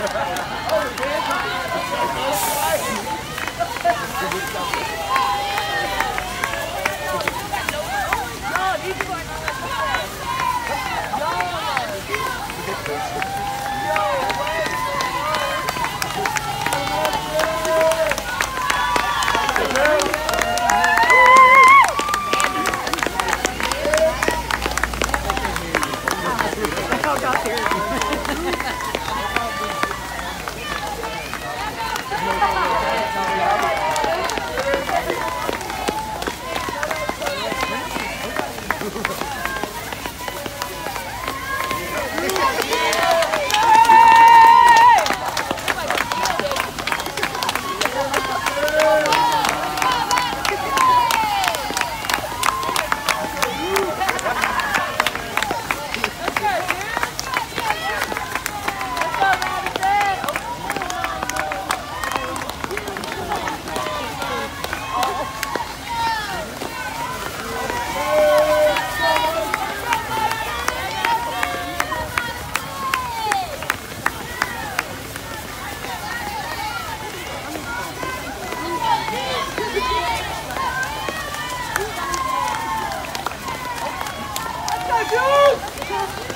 Let's go, Ha, ha, ha. よ